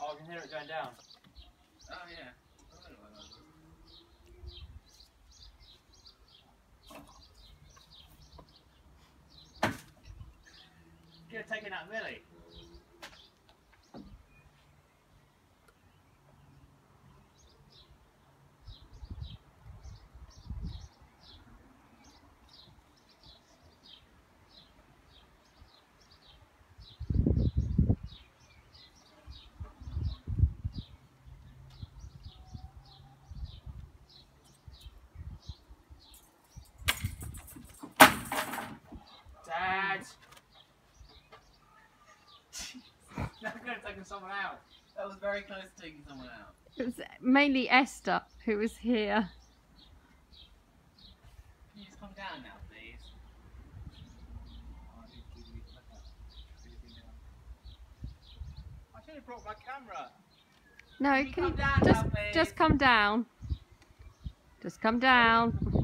Oh, I can hear it going down. Oh, yeah. Get taken out, really. Could have taken someone out. That was very close to taking someone out. It was mainly Esther who was here. Can you just come down now, please? I should have brought my camera. No, Can you can come you down just now, just come down. Just come down.